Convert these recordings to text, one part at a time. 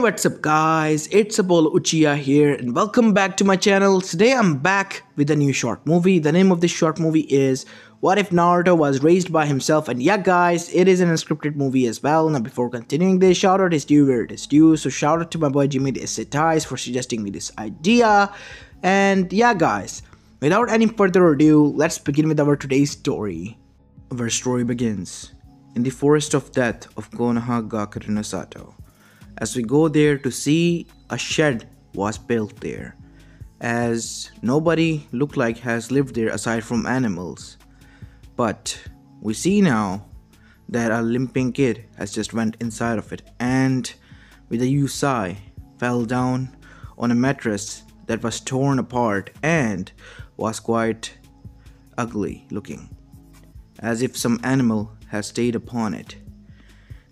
What's up, guys? It's Apollo Uchiha here, and welcome back to my channel. Today, I'm back with a new short movie. The name of this short movie is What If Naruto Was Raised by Himself? And yeah, guys, it is an unscripted movie as well. Now, before continuing this, shout out is due where it is due. So, shout out to my boy Jimmy Setais for suggesting me this idea. And yeah, guys, without any further ado, let's begin with our today's story. Our story begins in the forest of death of Konoha Konohagakure Sato as we go there to see a shed was built there. As nobody looked like has lived there aside from animals. But we see now that a limping kid has just went inside of it and with a huge sigh fell down on a mattress that was torn apart and was quite ugly looking as if some animal had stayed upon it.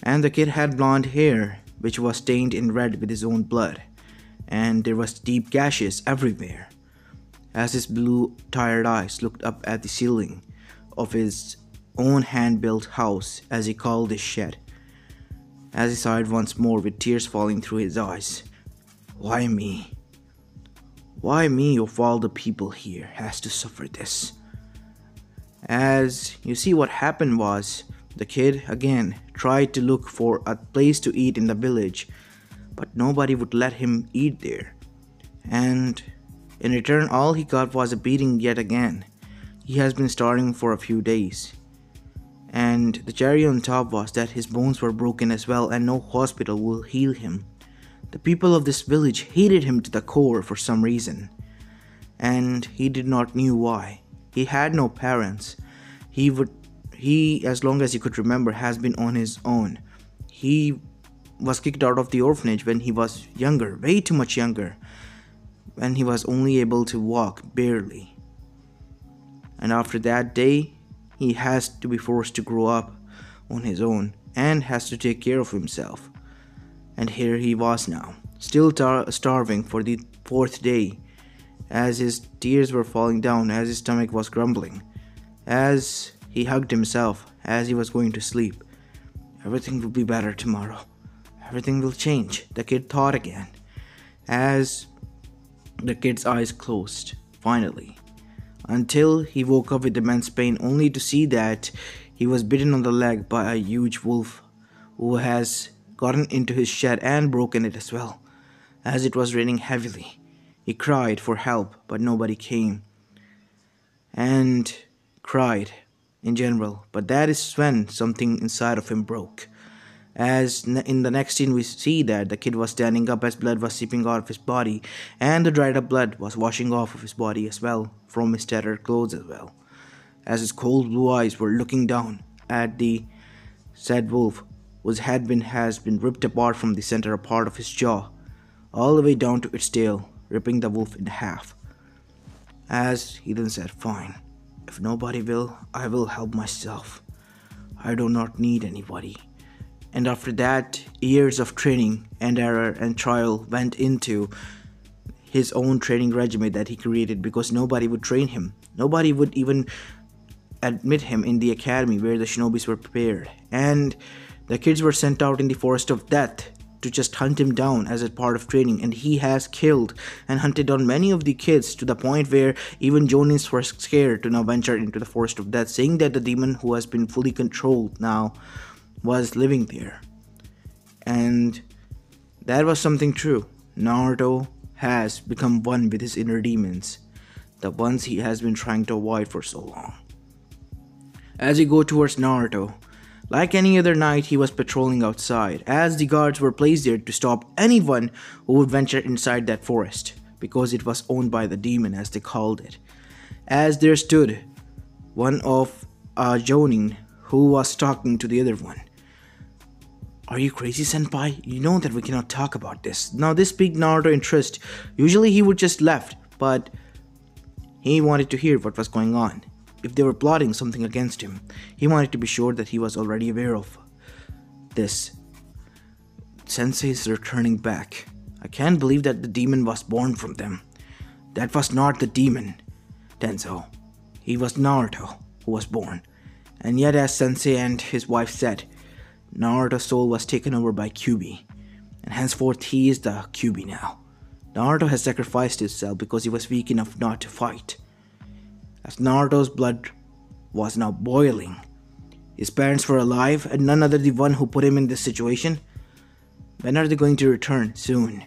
And the kid had blonde hair which was stained in red with his own blood, and there was deep gashes everywhere. As his blue, tired eyes looked up at the ceiling of his own hand-built house, as he called his shed, as he sighed once more with tears falling through his eyes. Why me? Why me of all the people here has to suffer this? As you see what happened was, the kid again tried to look for a place to eat in the village, but nobody would let him eat there. And in return, all he got was a beating yet again. He has been starving for a few days. And the cherry on top was that his bones were broken as well, and no hospital will heal him. The people of this village hated him to the core for some reason, and he did not knew why. He had no parents. He would he, as long as he could remember, has been on his own. He was kicked out of the orphanage when he was younger, way too much younger, when he was only able to walk barely. And after that day, he has to be forced to grow up on his own and has to take care of himself. And here he was now, still tar- starving for the fourth day, as his tears were falling down, as his stomach was grumbling, as he hugged himself as he was going to sleep. Everything will be better tomorrow. Everything will change, the kid thought again, as the kid's eyes closed, finally, until he woke up with immense pain only to see that he was bitten on the leg by a huge wolf who has gotten into his shed and broken it as well. As it was raining heavily, he cried for help, but nobody came. And cried in general, but that is when something inside of him broke. As in the next scene, we see that the kid was standing up as blood was seeping out of his body, and the dried up blood was washing off of his body as well, from his tattered clothes as well. As his cold blue eyes were looking down at the said wolf, whose head been, has been ripped apart from the center part of his jaw, all the way down to its tail, ripping the wolf in half. As he then said, Fine. If nobody will, I will help myself. I do not need anybody. And after that, years of training and error and trial went into his own training regimen that he created because nobody would train him. Nobody would even admit him in the academy where the shinobis were prepared. And the kids were sent out in the forest of death to just hunt him down as a part of training and he has killed and hunted down many of the kids to the point where even Jonins were scared to now venture into the forest of death saying that the demon who has been fully controlled now was living there. And that was something true. Naruto has become one with his inner demons the ones he has been trying to avoid for so long. As you go towards Naruto like any other night, he was patrolling outside, as the guards were placed there to stop anyone who would venture inside that forest, because it was owned by the demon, as they called it. As there stood one of uh, Jonin, who was talking to the other one. Are you crazy, Senpai? You know that we cannot talk about this. Now, this piqued Naruto interest. Usually, he would just left, but he wanted to hear what was going on if they were plotting something against him. He wanted to be sure that he was already aware of this. Sensei is returning back. I can't believe that the demon was born from them. That was not the demon, Tenzo. He was Naruto who was born. And yet, as Sensei and his wife said, Naruto's soul was taken over by Kyuubi. and henceforth he is the Kyuubi now. Naruto has sacrificed himself because he was weak enough not to fight. As Naruto's blood was now boiling, his parents were alive and none other the one who put him in this situation. When are they going to return? Soon.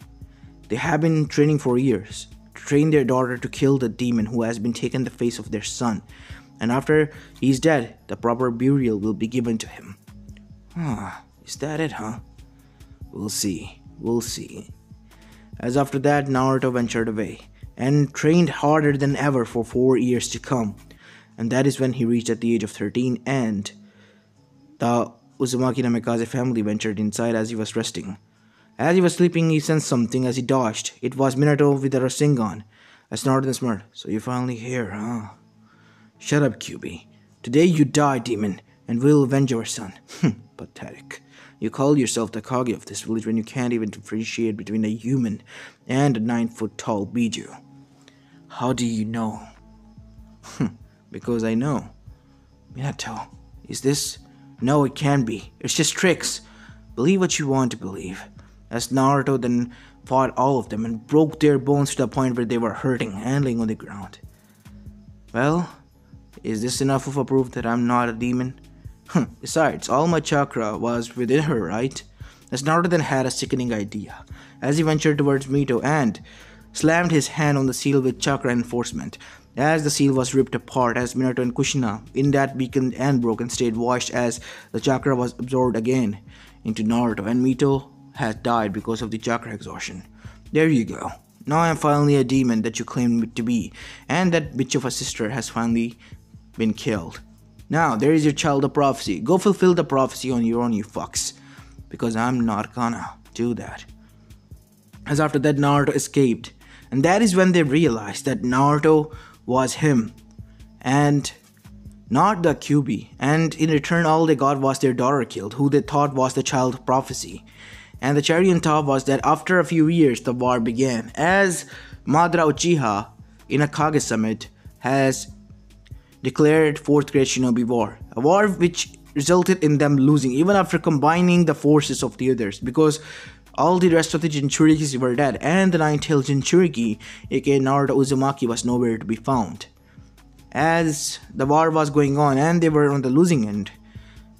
They have been training for years to train their daughter to kill the demon who has been taken the face of their son. And after he's dead, the proper burial will be given to him. Ah, is that it, huh? We'll see. We'll see. As after that, Naruto ventured away and trained harder than ever for four years to come. And that is when he reached at the age of 13 and the Uzumaki Namikaze family ventured inside as he was resting. As he was sleeping, he sensed something as he dodged. It was Minato with the Rasengan. I snorted and smirked. So you're finally here, huh? Shut up, Kyuubi. Today you die, demon, and we'll avenge your son. Hmm, pathetic. You call yourself the Kage of this village when you can't even differentiate between a human and a nine foot tall Biju. How do you know? Hmm, because I know. Minato, is this? No, it can't be. It's just tricks. Believe what you want to believe. As Naruto then fought all of them and broke their bones to the point where they were hurting and laying on the ground. Well, is this enough of a proof that I'm not a demon? Hmm. Besides, all my chakra was within her, right? As then had a sickening idea, as he ventured towards Mito and slammed his hand on the seal with chakra enforcement, as the seal was ripped apart as Minato and Kushina, in that weakened and broken state, watched as the chakra was absorbed again into Naruto, and Mito had died because of the chakra exhaustion. There you go. Now I am finally a demon that you claimed to be, and that bitch of a sister has finally been killed. Now, there is your child of prophecy. Go fulfill the prophecy on your own, you fucks. Because I'm not gonna do that. As after that, Naruto escaped. And that is when they realized that Naruto was him. And not the Kyuubi. And in return, all they got was their daughter killed, who they thought was the child of prophecy. And the cherry on top was that after a few years, the war began. As Madara Uchiha, in a Kage summit, has declared Fourth Great Shinobi War, a war which resulted in them losing even after combining the forces of the others because all the rest of the Jinchurikis were dead and the nine-tailed Jinchuriki, aka Naruto Uzumaki, was nowhere to be found. As the war was going on and they were on the losing end,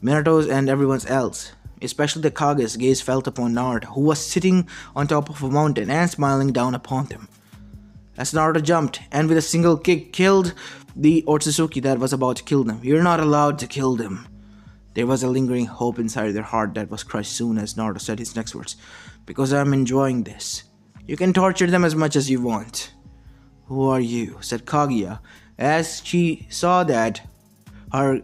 Minato's and everyone else, especially the Kage's gaze fell upon Naruto, who was sitting on top of a mountain and smiling down upon them. As Naruto jumped and with a single kick killed the Otsutsuki that was about to kill them. You're not allowed to kill them. There was a lingering hope inside their heart that was crushed soon as Naruto said his next words. Because I'm enjoying this. You can torture them as much as you want. Who are you? said Kaguya, as she saw that her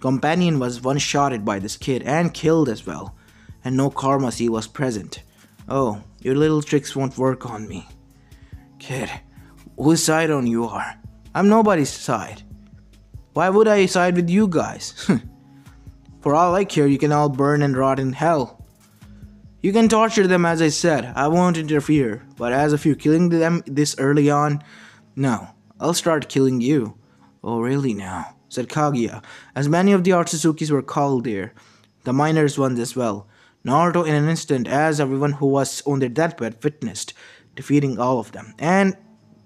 companion was one shotted by this kid and killed as well, and no karma was present. Oh, your little tricks won't work on me. Kid, whose side on you are? I'm nobody's side. Why would I side with you guys? For all I care, you can all burn and rot in hell. You can torture them as I said, I won't interfere, but as of you're killing them this early on, no, I'll start killing you. Oh, really now? said Kaguya, as many of the Otsutsukis were called there, the miners ones as well. Naruto in an instant, as everyone who was on their deathbed witnessed, defeating all of them, and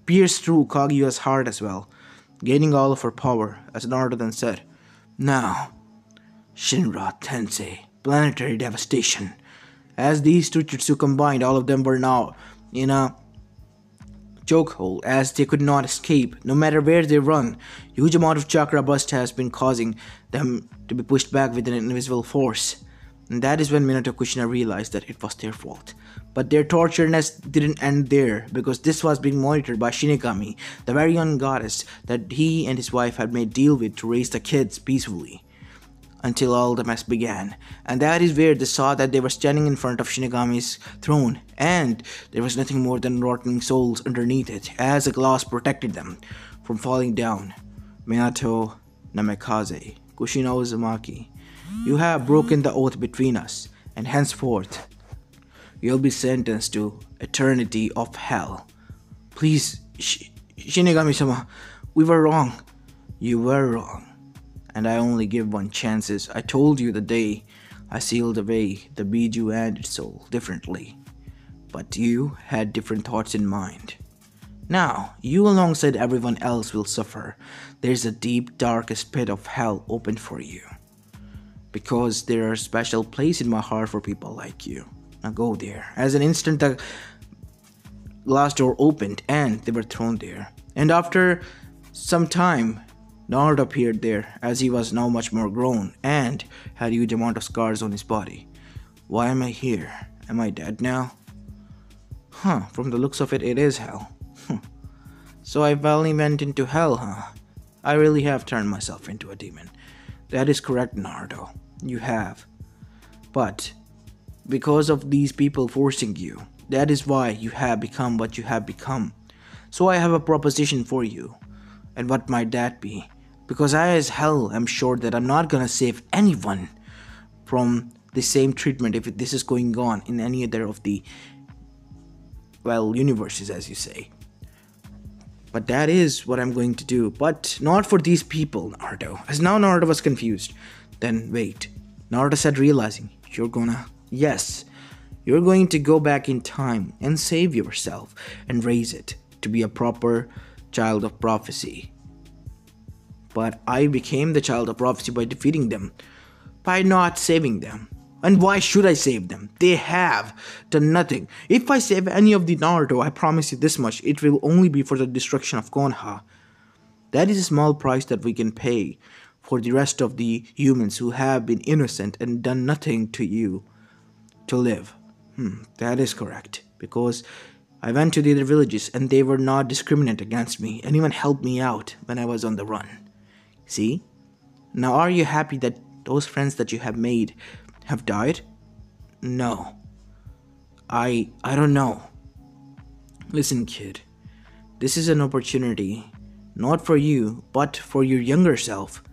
pierced through Kaguya's heart as well, gaining all of her power, as Naruto then said. Now, Shinra Tensei, planetary devastation. As these two jutsu combined, all of them were now in a chokehold as they could not escape. No matter where they run, huge amount of chakra bust has been causing them to be pushed back with an invisible force. And that is when Minato Kushina realized that it was their fault. But their tortureness didn't end there, because this was being monitored by Shinigami, the very young goddess that he and his wife had made deal with to raise the kids peacefully. Until all the mess began, and that is where they saw that they were standing in front of Shinigami's throne, and there was nothing more than rotting souls underneath it, as a glass protected them from falling down. Minato Namikaze, Kushina Uzumaki, you have broken the oath between us, and henceforth you'll be sentenced to eternity of hell. Please, Sh- Shinigami-sama, we were wrong. You were wrong. And I only give one chances. I told you the day I sealed away the Biju and its soul differently. But you had different thoughts in mind. Now, you alongside everyone else will suffer. There's a deep, darkest pit of hell open for you. Because there are special place in my heart for people like you. Now go there. As an instant, the glass door opened and they were thrown there. And after some time, Nard appeared there as he was now much more grown and had a huge amount of scars on his body. Why am I here? Am I dead now? Huh, from the looks of it, it is hell. so I finally went into hell, huh? I really have turned myself into a demon. That is correct, Nardo. You have. But because of these people forcing you, that is why you have become what you have become. So I have a proposition for you. And what might that be? Because I, as hell, am sure that I'm not gonna save anyone from the same treatment if this is going on in any other of the, well, universes, as you say. But that is what I'm going to do. But not for these people, Nardo. As now Nardo was confused. Then wait. Nardo said, realizing, You're gonna. Yes, you're going to go back in time and save yourself and raise it to be a proper child of prophecy. But I became the child of prophecy by defeating them, by not saving them. And why should I save them? They have done nothing. If I save any of the Naruto, I promise you this much, it will only be for the destruction of Konoha. That is a small price that we can pay for the rest of the humans who have been innocent and done nothing to you to live. Hmm, that is correct. Because I went to the other villages and they were not discriminate against me and even helped me out when I was on the run. See? Now are you happy that those friends that you have made have died? No. I I don't know. Listen, kid. This is an opportunity not for you, but for your younger self.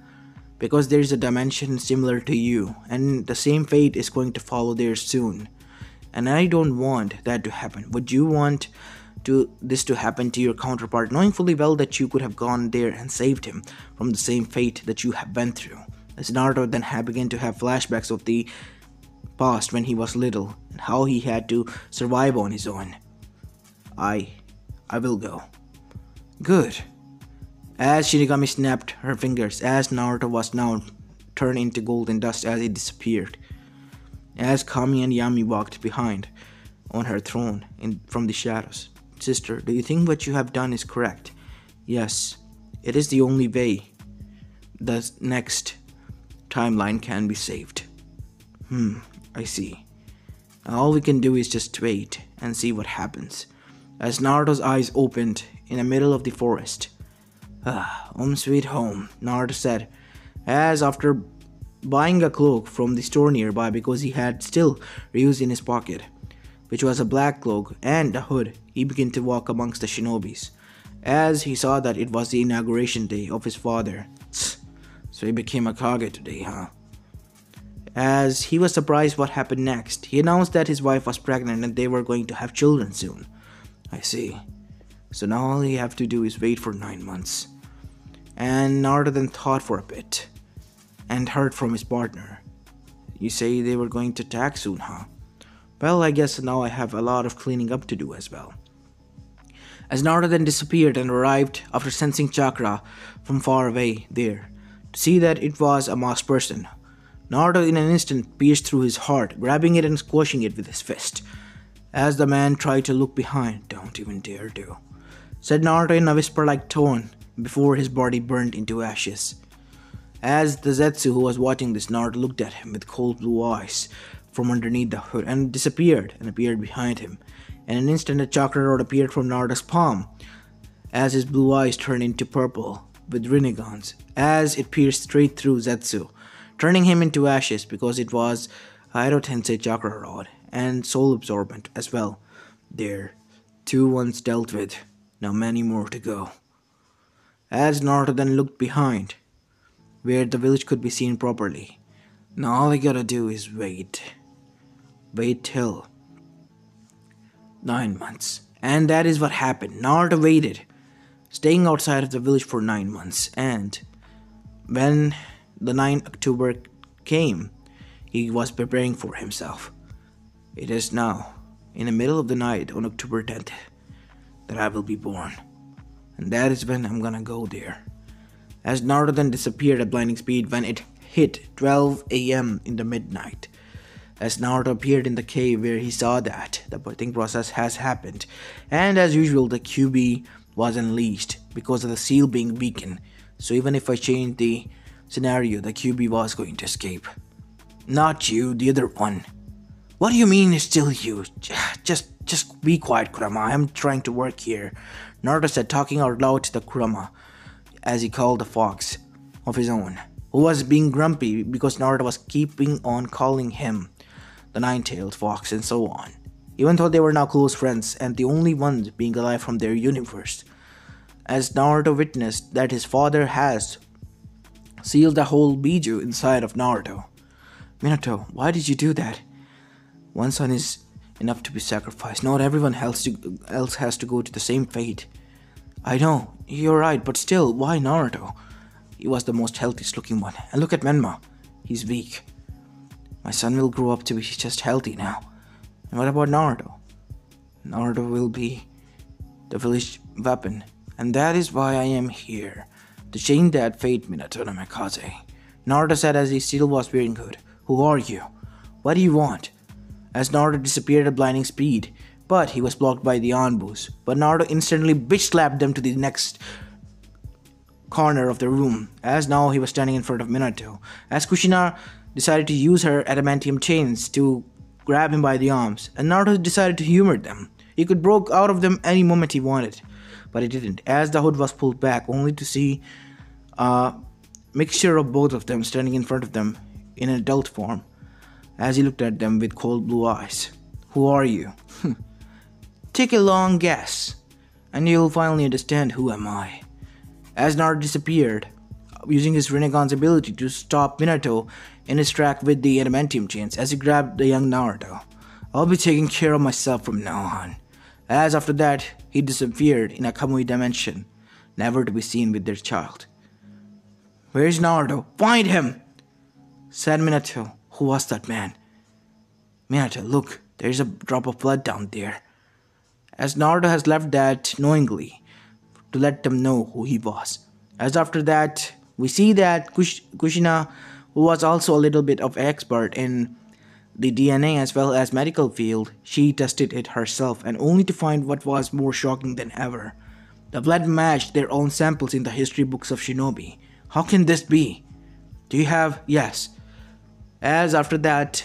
Because there is a dimension similar to you, and the same fate is going to follow there soon and I don't want that to happen. Would you want to this to happen to your counterpart, knowing fully well that you could have gone there and saved him from the same fate that you have been through? As Naruto then had began to have flashbacks of the past when he was little and how he had to survive on his own. I I will go. Good. As Shinigami snapped her fingers, as Naruto was now turned into golden dust as he disappeared, as Kami and Yami walked behind on her throne in, from the shadows. Sister, do you think what you have done is correct? Yes, it is the only way the next timeline can be saved. Hmm, I see. all we can do is just wait and see what happens. As Naruto's eyes opened in the middle of the forest. Ah, home sweet home, Naruto said, as after buying a cloak from the store nearby because he had still Ryo's in his pocket, which was a black cloak and a hood. He began to walk amongst the shinobis, as he saw that it was the inauguration day of his father. So he became a Kage today, huh? As he was surprised what happened next, he announced that his wife was pregnant and they were going to have children soon. I see. So now all he have to do is wait for nine months. And then thought for a bit and heard from his partner. You say they were going to attack soon, huh? Well, I guess now I have a lot of cleaning up to do as well. As then disappeared and arrived after sensing Chakra from far away there, to see that it was a masked person, Naruto in an instant pierced through his heart, grabbing it and squashing it with his fist. As the man tried to look behind, don't even dare to, said Naruto in a whisper like tone before his body burned into ashes. As the Zetsu who was watching this Naruto looked at him with cold blue eyes from underneath the hood and disappeared and appeared behind him. In an instant a chakra rod appeared from Naruto's palm as his blue eyes turned into purple with Rinnegan's as it pierced straight through Zetsu, turning him into ashes because it was Eito Tensei chakra rod and soul absorbent as well. There, two ones dealt with, now many more to go. As Naruto then looked behind, where the village could be seen properly. Now all I gotta do is wait. Wait till nine months. And that is what happened. Naruto waited, staying outside of the village for nine months. And when the 9th October came, he was preparing for himself. It is now in the middle of the night on October 10th that I will be born. And that is when I'm gonna go there. As Naruto disappeared at blinding speed when it hit 12 am in the midnight. As Naruto appeared in the cave where he saw that the birthing process has happened, and as usual, the Kyuubi was unleashed because of the seal being weakened. So even if I changed the scenario, the Kyuubi was going to escape. Not you, the other one. What do you mean it's still you? Just just be quiet, Kurama. I'm trying to work here. Naruto said, talking out loud to the Kurama, as he called the fox of his own, who was being grumpy because Naruto was keeping on calling him the nine-tailed fox and so on. Even though they were now close friends and the only ones being alive from their universe. As Naruto witnessed that his father has sealed the whole Biju inside of Naruto. Minato, why did you do that? One son is enough to be sacrificed. Not everyone else, to, else has to go to the same fate. I know, you're right, but still, why Naruto? He was the most healthiest looking one. And look at Menma. He's weak. My son will grow up to be just healthy now. And what about Naruto? Naruto will be the village weapon. And that is why I am here. To change that fate, Minato Namikaze. Naruto said as he still was wearing hood. Who are you? What do you want? As Naruto disappeared at blinding speed, but he was blocked by the Anbus. But Naruto instantly bitch slapped them to the next corner of the room, as now he was standing in front of Minato. As Kushina decided to use her adamantium chains to grab him by the arms, and Naruto decided to humor them. He could broke out of them any moment he wanted, but he didn't, as the hood was pulled back, only to see a mixture of both of them standing in front of them in an adult form as he looked at them with cold blue eyes. Who are you? Take a long guess, and you'll finally understand who am I. As Naruto disappeared, using his Rinnegan's ability to stop Minato in his track with the adamantium chains as he grabbed the young Naruto. I'll be taking care of myself from now on. As after that, he disappeared in a Kamui dimension, never to be seen with their child. Where's Naruto? Find him! said Minato. Who was that man? Minato, look, there's a drop of blood down there. As Naruto has left that knowingly to let them know who he was. As after that, we see that Kush- Kushina, who was also a little bit of expert in the DNA as well as medical field, she tested it herself and only to find what was more shocking than ever. The blood matched their own samples in the history books of Shinobi. How can this be? Do you have? Yes. As after that,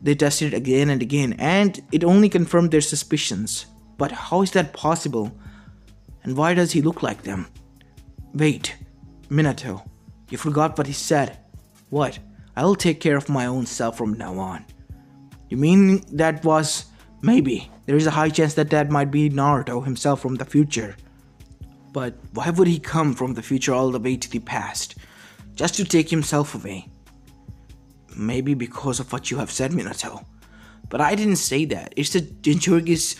they tested it again and again, and it only confirmed their suspicions. But how is that possible? And why does he look like them? Wait, Minato, you forgot what he said. What? I'll take care of my own self from now on. You mean that was. Maybe. There is a high chance that that might be Naruto himself from the future. But why would he come from the future all the way to the past? Just to take himself away. Maybe because of what you have said, Minato. But I didn't say that. It's the Jinchuriki's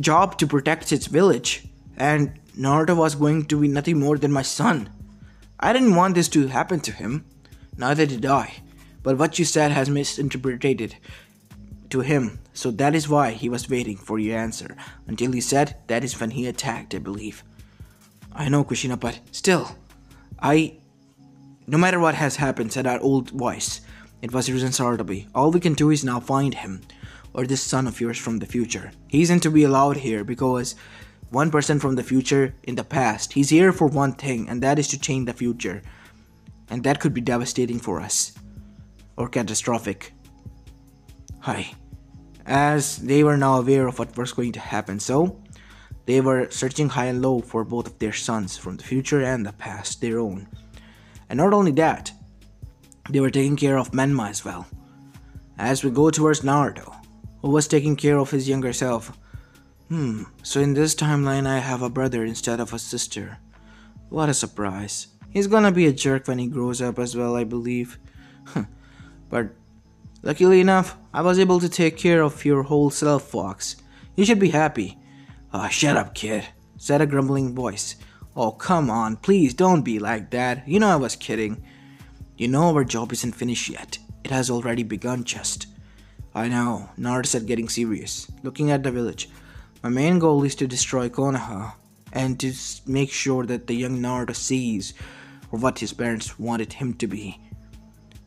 job to protect its village. And Naruto was going to be nothing more than my son. I didn't want this to happen to him. Neither did I. But what you said has misinterpreted to him, so that is why he was waiting for your answer. Until he said that is when he attacked, I believe. I know, Kushina, but still, I. No matter what has happened, said our old voice, it was Hiruzen Sarutobi. All we can do is now find him, or this son of yours from the future. He isn't to be allowed here because one person from the future in the past. He's here for one thing, and that is to change the future. And that could be devastating for us. Or catastrophic. Hi. As they were now aware of what was going to happen, so they were searching high and low for both of their sons from the future and the past, their own. And not only that, they were taking care of Menma as well. As we go towards Naruto, who was taking care of his younger self. Hmm, so in this timeline I have a brother instead of a sister. What a surprise. He's gonna be a jerk when he grows up as well, I believe. but luckily enough, I was able to take care of your whole self, Fox. You should be happy. Ah, oh, shut up, kid, said a grumbling voice. Oh, come on, please don't be like that. You know I was kidding. You know our job isn't finished yet. It has already begun just. I know, Naruto said getting serious, looking at the village. My main goal is to destroy Konoha and to make sure that the young Naruto sees what his parents wanted him to be.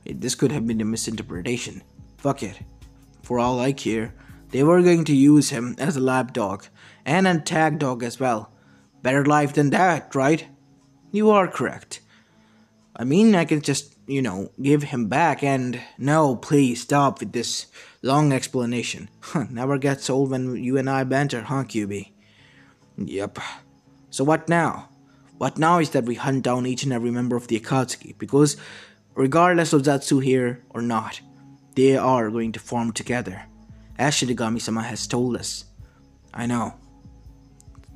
This could have been a misinterpretation. Fuck it. For all I care, they were going to use him as a lap dog and a tag dog as well. Better life than that, right? You are correct. I mean, I can just, you know, give him back and. No, please stop with this long explanation. Never gets old when you and I banter, huh, Kyuubi? Yep. So what now? What now is that we hunt down each and every member of the Akatsuki, because regardless of Zetsu here or not, they are going to form together, as Shinigami-sama has told us. I know.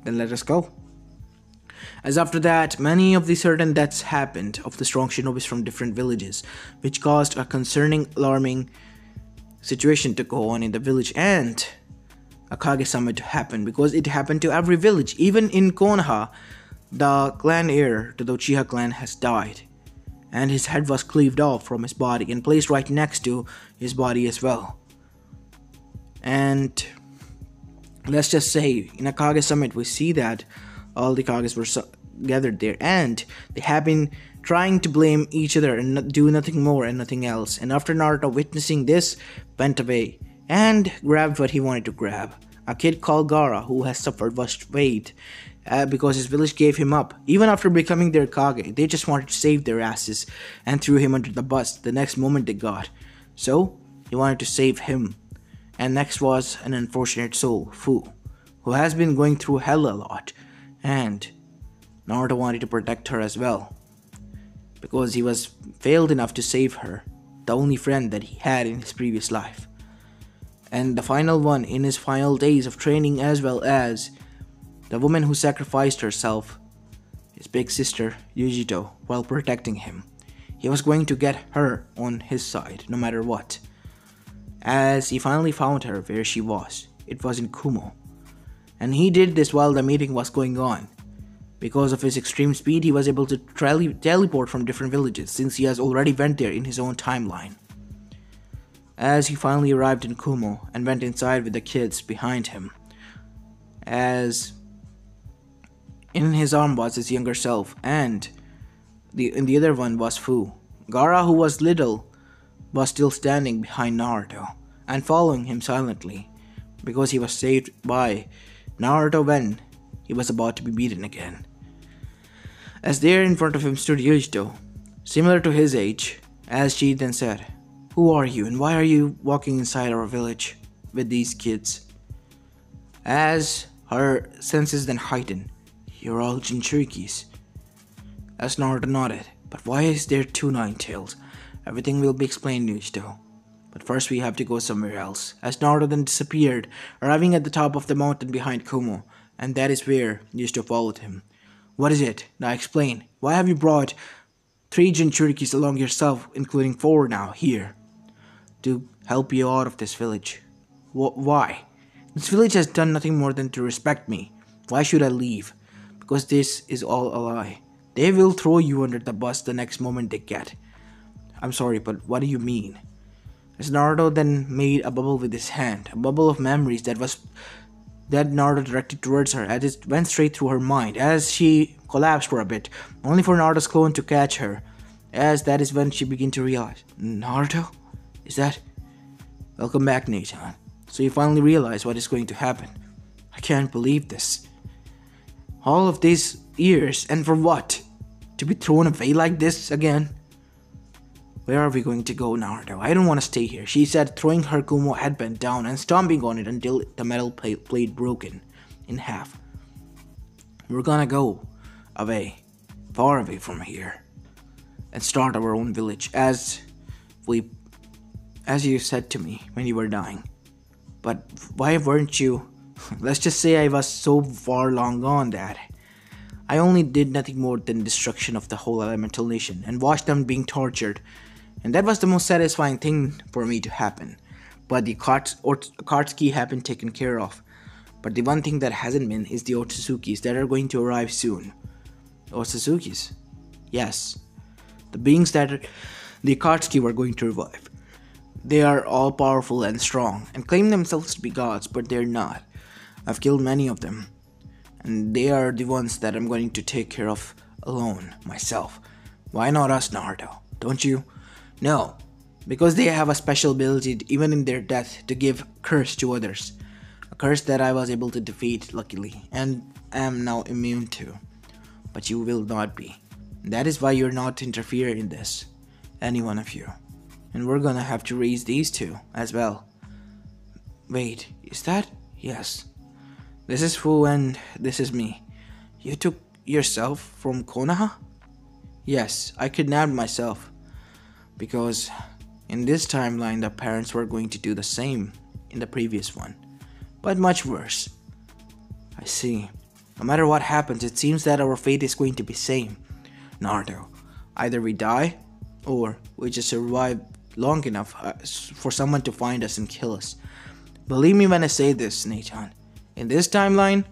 Then let us go. As after that, many of the certain deaths happened of the strong shinobis from different villages, which caused a concerning, alarming situation to go on in the village and a Kage summit to happen because it happened to every village. Even in Konoha, the clan heir to the Uchiha clan has died, and his head was cleaved off from his body and placed right next to his body as well. And let's just say, in a Kage summit, we see that all the Kages were so gathered there, and they have been trying to blame each other and do nothing more and nothing else. And after Naruto witnessing this, went away and grabbed what he wanted to grab. A kid called Gaara, who has suffered much fate uh, because his village gave him up. Even after becoming their Kage, they just wanted to save their asses and threw him under the bus the next moment they got. So, he wanted to save him. And next was an unfortunate soul, Fu, who has been going through hell a lot. And Naruto wanted to protect her as well. Because he was failed enough to save her, the only friend that he had in his previous life and the final one in his final days of training, as well as the woman who sacrificed herself, his big sister Yugito, while protecting him. He was going to get her on his side, no matter what. As he finally found her where she was, it was in Kumo. And he did this while the meeting was going on. Because of his extreme speed, he was able to teleport from different villages since he has already went there in his own timeline as he finally arrived in Kumo and went inside with the kids behind him. As in his arm was his younger self, and the in the other one was Fu. Gaara, who was little, was still standing behind Naruto and following him silently because he was saved by Naruto when he was about to be beaten again. As there in front of him stood Yugito, similar to his age, as she then said, who are you and why are you walking inside our village with these kids? As her senses then heightened, you're all Jinchurikis. As Naruto nodded, but why is there two nine tails? Everything will be explained, Yugito. But first we have to go somewhere else. As then disappeared, arriving at the top of the mountain behind Kumo, and that is where Yugito followed him. What is it? Now explain. Why have you brought three Jinchurikis along yourself, including four now, here? to help you out of this village. Wh- why? This village has done nothing more than to respect me. Why should I leave? Because this is all a lie. They will throw you under the bus the next moment they get. I'm sorry, but what do you mean? As Naruto then made a bubble with his hand, a bubble of memories that was that Naruto directed towards her as it went straight through her mind as she collapsed for a bit, only for Naruto's clone to catch her. As that is when she began to realize, Naruto? Is that? Welcome back, Nee-san. So you finally realize what is going to happen. I can't believe this. All of these years, and for what? To be thrown away like this again? Where are we going to go, Naruto? I don't want to stay here, she said, throwing her Kumo headband down and stomping on it until the metal plate broken in half. We're gonna go away, far away from here, and start our own village as we as you said to me when you were dying. But why weren't you? Let's just say I was so far long gone that I only did nothing more than destruction of the whole elemental nation and watched them being tortured. And that was the most satisfying thing for me to happen. But the Akatsuki have been taken care of. But the one thing that hasn't been is the Otsutsukis that are going to arrive soon. Otsutsukis? Yes. The beings that the Akatsuki were going to revive. They are all powerful and strong and claim themselves to be gods, but they're not. I've killed many of them, and they are the ones that I'm going to take care of alone, myself. Why not us, Naruto? Don't you? No, because they have a special ability, even in their death, to give curse to others. A curse that I was able to defeat, luckily, and am now immune to. But you will not be. That is why you're not interfere in this. Any one of you. And we're gonna have to raise these two as well. Wait, is that? Yes. This is Fu and this is me. You took yourself from Konoha? Yes, I kidnapped myself. Because in this timeline, the parents were going to do the same in the previous one. But much worse. I see. No matter what happens, it seems that our fate is going to be same. Naruto, either we die, or we just survive long enough uh, for someone to find us and kill us. Believe me when I say this, Nee-san. In this timeline,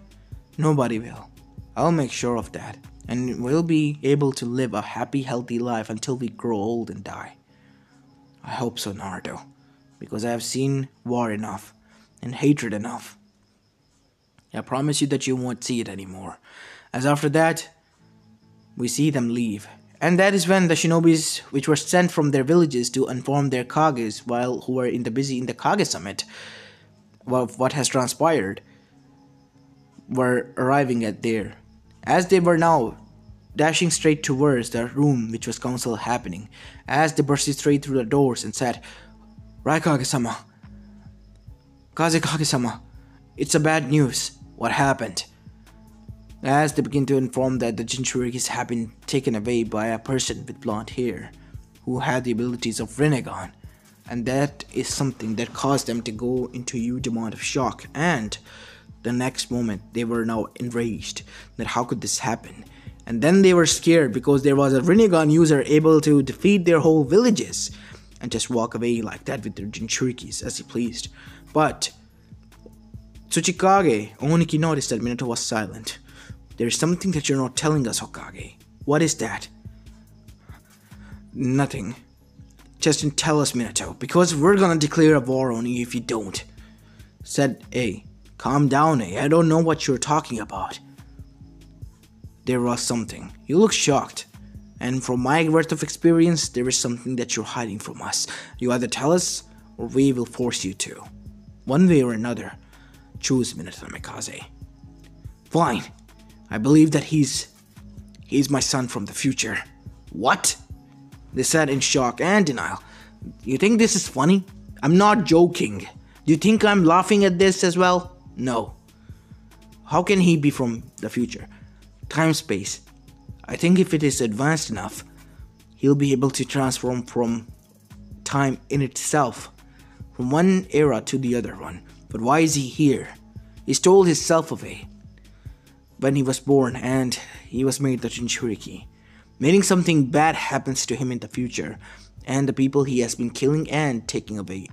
nobody will. I'll make sure of that, and we'll be able to live a happy, healthy life until we grow old and die. I hope so, Naruto, because I have seen war enough and hatred enough. I promise you that you won't see it anymore. As after that, we see them leave. And that is when the shinobis, which were sent from their villages to inform their kages while who were in the busy in the Kage summit of what has transpired, were arriving at there. As they were now dashing straight towards the room which was council happening, as they burst straight through the doors and said, Raikage-sama, Kazekage-sama, it's a bad news. What happened? As they begin to inform that the Jinchurikis have been taken away by a person with blonde hair, who had the abilities of Rinnegan, and that is something that caused them to go into a huge amount of shock and the next moment they were now enraged that how could this happen and then they were scared because there was a Rinnegan user able to defeat their whole villages and just walk away like that with their Jinchurikis as he pleased. But Tsuchikage Onoki noticed that Minato was silent. There is something that you're not telling us, Hokage. What is that? Nothing. Just tell us, Minato, because we're gonna declare a war on you if you don't. Said A. Calm down, A. I don't know what you're talking about there was something. You look shocked. And from my worth of experience, there is something that you're hiding from us. You either tell us, or we will force you to. One way or another, choose Minato Namikaze. Fine. I believe that he's... He's my son from the future. What? They said in shock and denial. You think this is funny? I'm not joking. Do you think I'm laughing at this as well? No. How can he be from the future? Time space. I think if it is advanced enough, he'll be able to transform from time in itself, from one era to the other one. But why is he here? He stole himself away when he was born and he was made the Jinchuriki, meaning something bad happens to him in the future, and the people he has been killing and taking away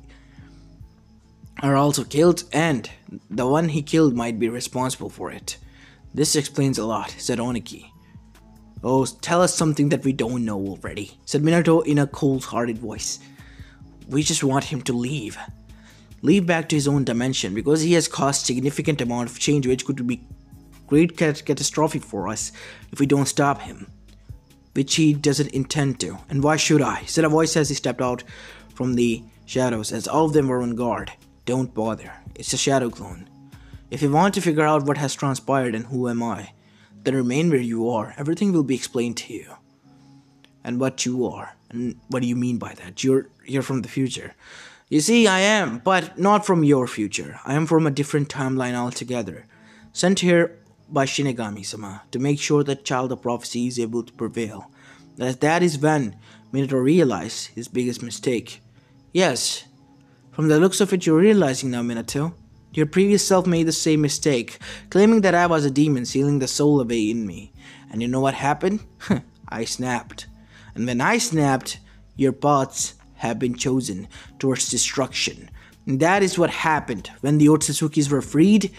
are also killed, and the one he killed might be responsible for it. This explains a lot, said Onoki. Oh, tell us something that we don't know already, said Minato in a cold-hearted voice. We just want him to leave. Leave back to his own dimension because he has caused significant amount of change which could be great cat catastrophe for us if we don't stop him. Which he doesn't intend to. And why should I? said a voice as he stepped out from the shadows as all of them were on guard. Don't bother. It's a shadow clone. If you want to figure out what has transpired and who am I, then remain where you are. Everything will be explained to you. And what you are. And what do you mean by that? You're you're from the future. You see, I am, but not from your future. I am from a different timeline altogether. Sent here by Shinigami-sama to make sure that Child of Prophecy is able to prevail. As that is when Minato realized his biggest mistake. Yes, from the looks of it you're realizing now, Minato. Your previous self made the same mistake, claiming that I was a demon sealing the soul away in me. And you know what happened? I snapped. And when I snapped, your paths have been chosen towards destruction. And that is what happened when the Otsutsukis were freed.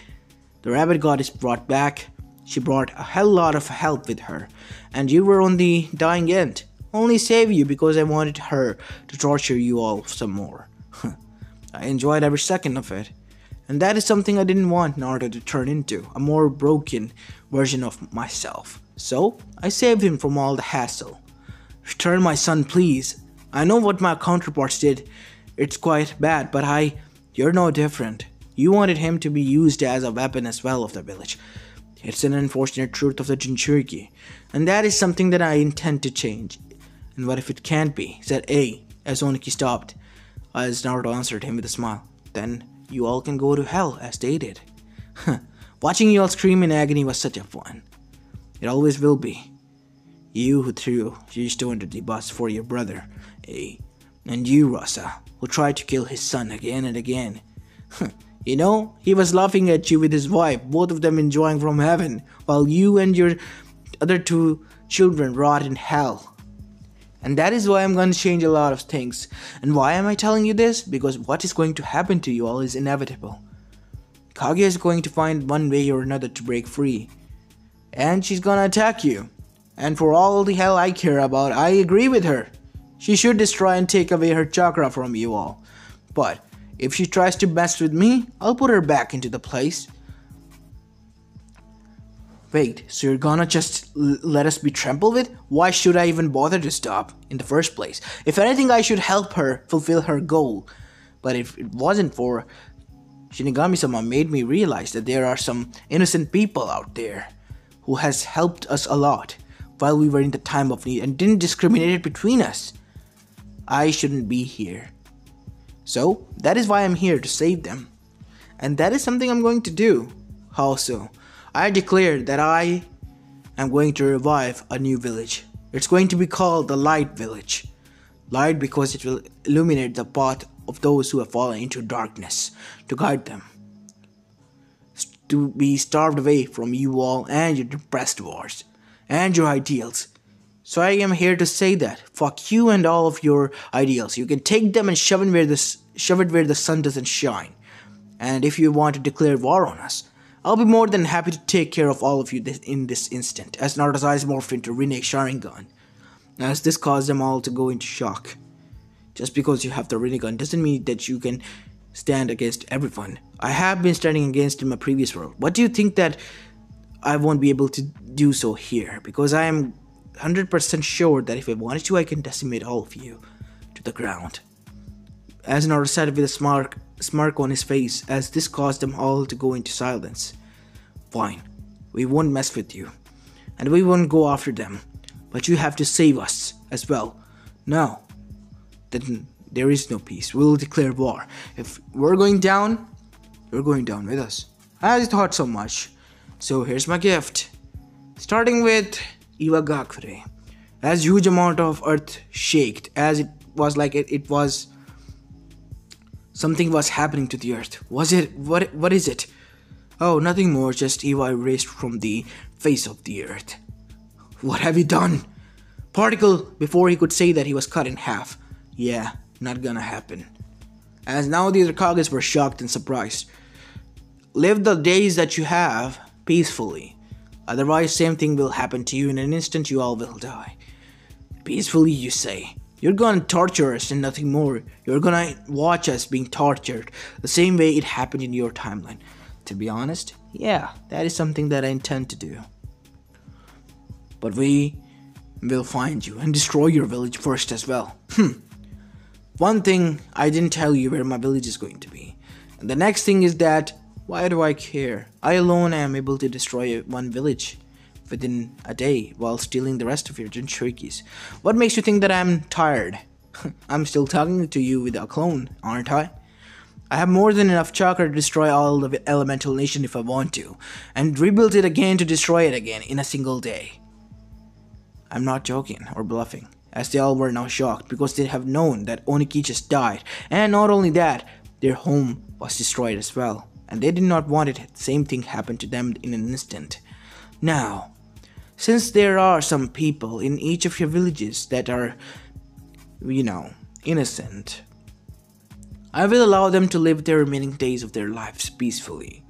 The rabbit goddess brought back. She brought a hell lot of help with her, and you were on the dying end. Only save you because I wanted her to torture you all some more. I enjoyed every second of it. And that is something I didn't want Naruto to turn into a more broken version of myself. So, I saved him from all the hassle. Return my son, please. I know what my counterparts did. It's quite bad, but I. You're no different. You wanted him to be used as a weapon as well of the village. It's an unfortunate truth of the Jinchuriki, and that is something that I intend to change. And what if it can't be? said A, as Onoki stopped, as Naruto answered him with a smile. Then you all can go to hell, as they did. Watching you all scream in agony was such a fun. It always will be. You who threw Shisto under the bus for your brother, A, and you, Rasa, who tried to kill his son again and again. you know, he was laughing at you with his wife, both of them enjoying from heaven, while you and your other two children rot in hell. And that is why I'm going to change a lot of things. And why am I telling you this? Because what is going to happen to you all is inevitable. Kaguya is going to find one way or another to break free. And she's gonna attack you. And for all the hell I care about, I agree with her. She should destroy and take away her chakra from you all. But if she tries to mess with me, I'll put her back into the place. Wait, so you're gonna just let us be trampled with? Why should I even bother to stop in the first place? If anything, I should help her fulfill her goal. But if it wasn't for Shinigami-sama made me realize that there are some innocent people out there who has helped us a lot while we were in the time of need and didn't discriminate between us. I shouldn't be here. So, that is why I'm here to save them. And that is something I'm going to do. Also, I declare that I am going to revive a new village. It's going to be called the Light Village. Light because it will illuminate the path of those who have fallen into darkness to guide them. To be starved away from you all and your depressed wars and your ideals. So I am here to say that fuck you and all of your ideals. You can take them and shove it where the shove it where the sun doesn't shine. And if you want to declare war on us, I'll be more than happy to take care of all of you in this instant, as eyes morphed into Rinne Sharingan, as this caused them all to go into shock. Just because you have the Rinnegan doesn't mean that you can stand against everyone. I have been standing against in my previous world. What do you think that I won't be able to do so here? Because I am 100% sure that if I wanted to, I can decimate all of you to the ground. As Naruto said with a smirk, smirk on his face, as this caused them all to go into silence. Fine, we won't mess with you, and we won't go after them, but you have to save us as well. No, then there is no peace. We'll declare war. If we're going down, you're going down with us. I thought so much. So here's my gift. Starting with Iwagakure. As huge amount of earth shaked, as it was like it, it was something was happening to the earth. Was it what what is it? Oh, nothing more, just Iwa erased from the face of the earth. What have you done? Particle before he could say that he was cut in half. Yeah, not gonna happen. As now the other Kages were shocked and surprised. Live the days that you have peacefully. Otherwise, same thing will happen to you in an instant you all will die. Peacefully, you say. You're gonna torture us and nothing more. You're gonna watch us being tortured the same way it happened in your timeline. To be honest, yeah, that is something that I intend to do. But we will find you and destroy your village first as well. Hmm. One thing, I didn't tell you where my village is going to be. And the next thing is that, why do I care? I alone am able to destroy one village within a day while stealing the rest of your Jinchurikis. What makes you think that I'm tired? I'm still talking to you with a clone, aren't I? I have more than enough chakra to destroy all the elemental nation if I want to, and rebuild it again to destroy it again in a single day. I'm not joking or bluffing as they all were now shocked because they have known that Onoki just died, and not only that, their home was destroyed as well, and they did not want it same thing happen to them in an instant. Now, since there are some people in each of your villages that are, you know, innocent, I will allow them to live the remaining days of their lives peacefully.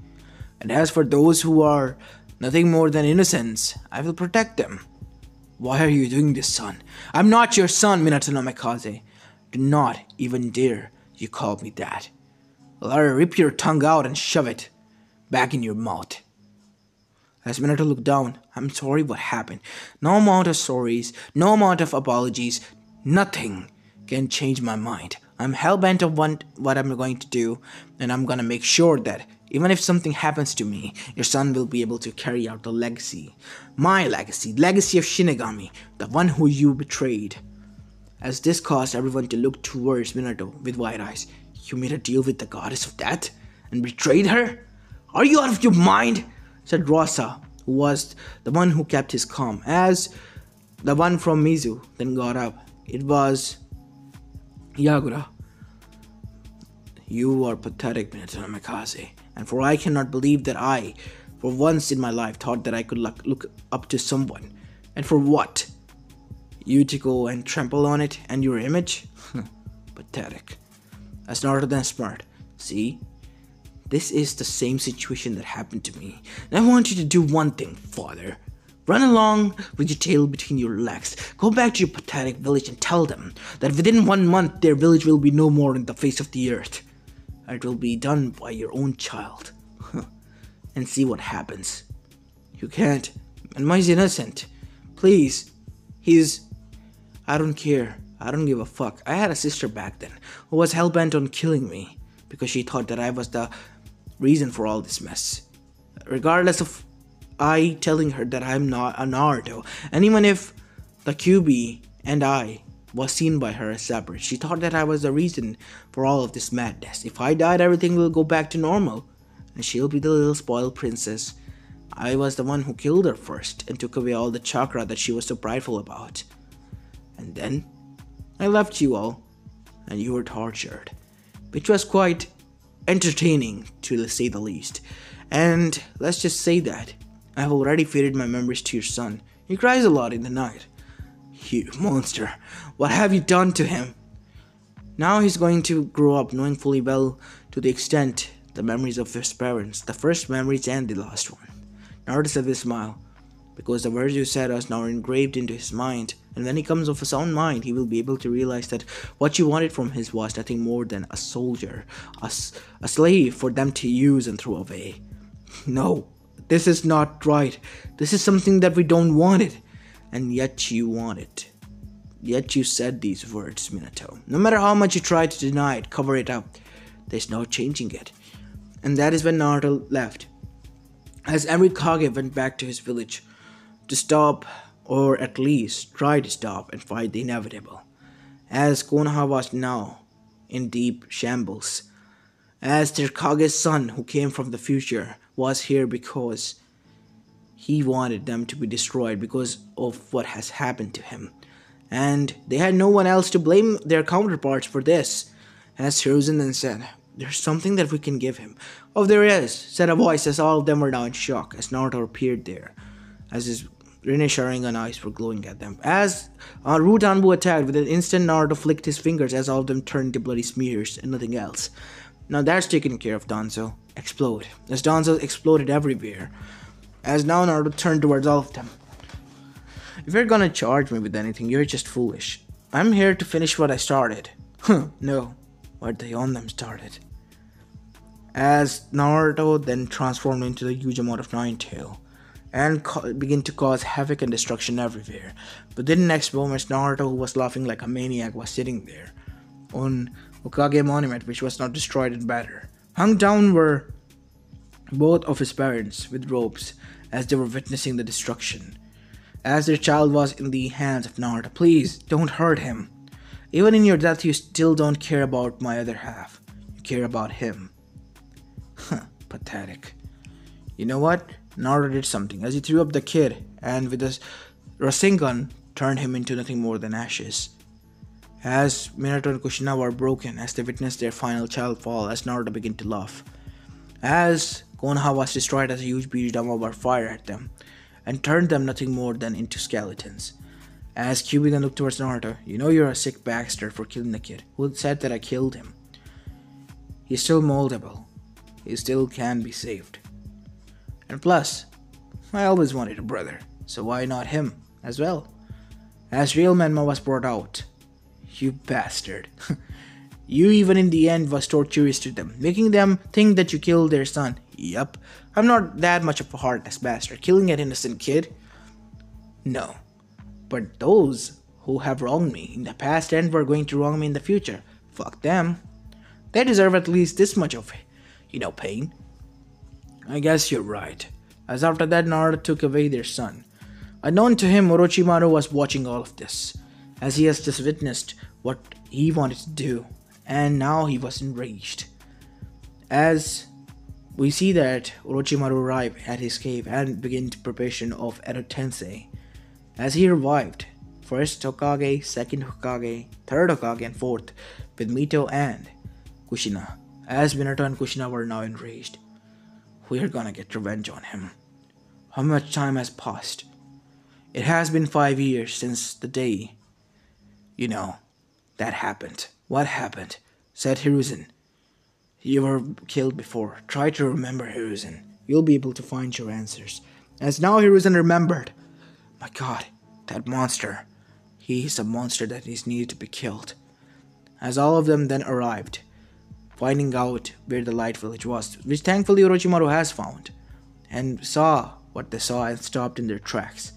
And as for those who are nothing more than innocents, I will protect them why are you doing this, son? I'm not your son, Minato Namikaze. Do not even dare You call me that. I'll rip your tongue out and shove it back in your mouth. As Minato looked down, I'm sorry what happened. No amount of sorries, no amount of apologies, nothing can change my mind. I'm hellbent on what, what I'm going to do, and I'm gonna make sure that even if something happens to me, your son will be able to carry out the legacy. My legacy, legacy of Shinigami, the one who you betrayed. As this caused everyone to look towards Minato with wide eyes, you made a deal with the goddess of death and betrayed her? Are you out of your mind? Who was the one who kept his calm, as the one from Mizu then got up. It was Yagura. You are pathetic, Minato Namikaze, and for I cannot believe that I, for once in my life, thought that I could look, look up to someone. And for what? You to go and trample on it and your image? pathetic. As Naruto then smart. See? This is the same situation that happened to me. And I want you to do one thing, father. Run along with your tail between your legs. Go back to your pathetic village and tell them that within one month their village will be no more on the face of the earth. It will be done by your own child. and see what happens. You can't. And mine's innocent. Please. He's. I don't care. I don't give a fuck. I had a sister back then who was hell bent on killing me because she thought that I was the reason for all this mess. Regardless of I telling her that I'm not a Naruto, and even if the Kyuubi and I was seen by her as separate, she thought that I was the reason for all of this madness. If I died, everything will go back to normal, and she'll be the little spoiled princess. I was the one who killed her first and took away all the chakra that she was so prideful about. And then I left you all, and you were tortured, which was quite entertaining to say the least. And let's just say that I have already faded my memories to your son. He cries a lot in the night. You monster, what have you done to him? Now he's going to grow up knowing fully well to the extent the memories of his parents, the first memories and the last one. With a smile, because the words you said are now engraved into his mind, and when he comes of his own mind, he will be able to realize that what you wanted from him was nothing more than a soldier, a, a slave for them to use and throw away. No, this is not right. This is something that we don't want it, and yet you want it. Yet you said these words, Minato. No matter how much you try to deny it, cover it up, there's no changing it. And that is when Naruto left. As every Kage went back to his village to stop or at least try to stop and fight the inevitable. As Konoha was now in deep shambles, as their Kage's son, who came from the future, was here because he wanted them to be destroyed because of what has happened to him. And they had no one else to blame their counterparts for this. As Hiruzen then said, There's something that we can give him. Oh, there is, said a voice as all of them were now in shock as Naruto appeared there, as his Rinne Sharingan eyes were glowing at them. As uh, Root ANBU attacked, with an instant Naruto flicked his fingers as all of them turned to bloody smears and nothing else. Now that's taken care of, Danzo. Explode. As Danzo exploded everywhere. As now Naruto turned towards all of them. If you're gonna charge me with anything, you're just foolish. I'm here to finish what I started. Huh, no. What they on them started. As Naruto then transformed into the huge amount of Nine And begin to cause havoc and destruction everywhere. But then next moment, Naruto, who was laughing like a maniac, was sitting there on Hokage Monument, which was not destroyed and battered. Hung down were both of his parents with ropes as they were witnessing the destruction. As their child was in the hands of Naruto, please don't hurt him. Even in your death, you still don't care about my other half. You care about him. Huh, pathetic. You know what? Naruto did something as he threw up the kid and with his Rasengan turned him into nothing more than ashes. As Minato and Kushina were broken as they witnessed their final child fall as Naruto began to laugh. As Konoha was destroyed as a huge beach were fired at them and turned them nothing more than into skeletons. As Kyuubi looked towards Naruto, you know you're a sick bastard for killing the kid. Who said that I killed him? He's still moldable. He still can be saved. And plus, I always wanted a brother, so why not him as well? As real Menma was brought out, you bastard. You even in the end was torturous to them, making them think that you killed their son. Yup, I'm not that much of a heartless bastard, killing an innocent kid. No. But those who have wronged me in the past and were going to wrong me in the future, fuck them. They deserve at least this much of, you know, pain. I guess you're right. As after that, Naruto took away their son. Unknown to him, Orochimaru was watching all of this, as he has just witnessed what he wanted to do, and now he was enraged. As we see that Orochimaru arrived at his cave and began the preparation of Edo. As he revived, first Hokage, second Hokage, third Hokage, and fourth with Mito and Kushina. As Minato and Kushina were now enraged, we are gonna get revenge on him. How much time has passed? It has been five years since the day, you know, that happened. What happened? said Hiruzen. You were killed before. Try to remember, Hiruzen. You'll be able to find your answers. As now Hiruzen remembered. My god, that monster. He is a monster that is needed to be killed. As all of them then arrived, finding out where the light village was, which thankfully Orochimaru has found, and saw what they saw and stopped in their tracks.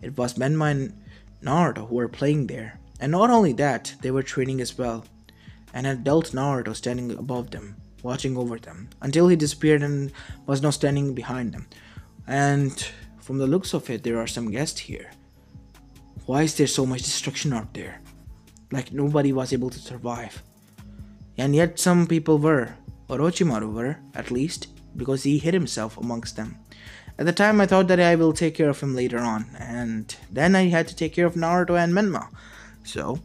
It was Menma and Naruto who were playing there, and not only that, they were training as well. And an adult Naruto standing above them, watching over them, until he disappeared and was now standing behind them. And from the looks of it, there are some guests here. Why is there so much destruction out there? Like nobody was able to survive. And yet some people were. Orochimaru were, at least, because he hid himself amongst them. At the time, I thought that I will take care of him later on, and then I had to take care of Naruto and Menma. So,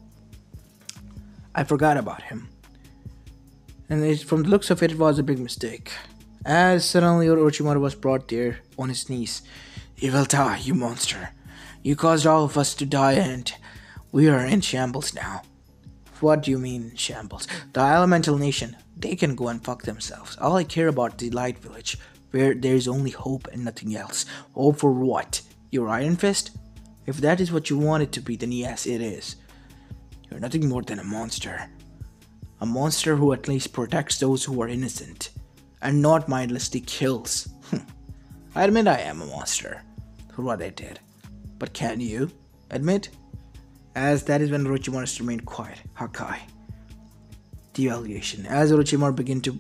I forgot about him. And it, from the looks of it, it was a big mistake. As suddenly Orochimaru was brought there on his knees. You will die, you monster. You caused all of us to die, and we are in shambles now. What do you mean, shambles? The Elemental Nation, they can go and fuck themselves. All I care about is the Light Village, where there is only hope and nothing else. Hope for what? Your Iron Fist? If that is what you want it to be, then yes, it is. You're nothing more than a monster. A monster who at least protects those who are innocent, and not mindlessly kills. Hmm. I admit I am a monster for what I did. But can you admit? As that is when Orochimaru remained quiet. Hakai. Devaluation. As Orochimaru began to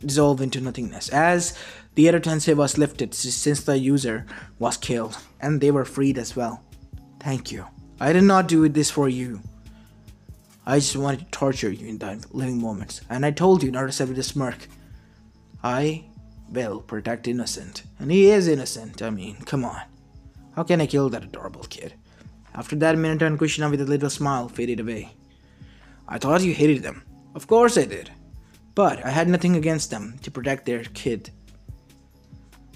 dissolve into nothingness. As the Edo Tensei was lifted since the user was killed, and they were freed as well. Thank you. I did not do this for you. I just wanted to torture you in the living moments, and I told you, Naruto said with a smirk. I will protect innocent. And he is innocent, I mean, come on. How can I kill that adorable kid? After that, Minato and Kushina with a little smile faded away. I thought you hated them. Of course I did. But I had nothing against them to protect their kid.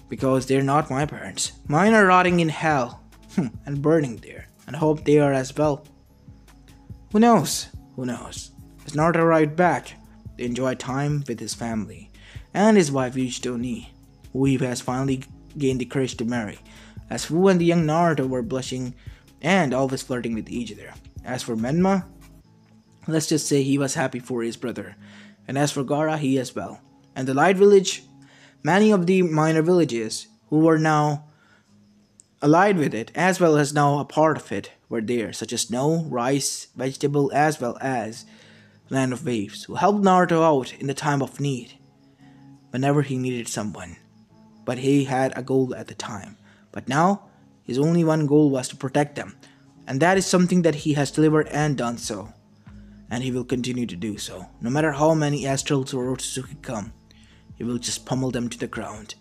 Because they're not my parents. Mine are rotting in hell hmm, and burning there, and hope they are as well. Who knows? Who knows? Is Naruto right back to enjoy time with his family and his wife Yuji who he has finally gained the courage to marry, as Fu and the young Naruto were blushing and always flirting with each other. As for Menma, let's just say he was happy for his brother, and as for Gaara, he as well. And the Light Village, many of the minor villages who were now allied with it, as well as now a part of it, were there, such as snow, rice, vegetable, as well as Land of Waves, who helped Naruto out in the time of need, whenever he needed someone. But he had a goal at the time. But now, his only one goal was to protect them, and that is something that he has delivered and done so. And he will continue to do so. No matter how many Astrals or Otsutsuki come, he will just pummel them to the ground.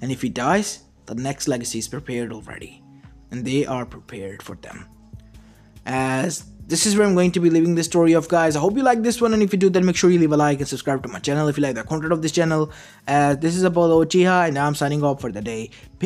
And if he dies, the next legacy is prepared already, and they are prepared for them. As this is where I'm going to be leaving the story of guys. I hope you like this one and if you do then make sure you leave a like and subscribe to my channel if you like the content of this channel. As this is Apollo Uchiha and I'm signing off for the day. Peace.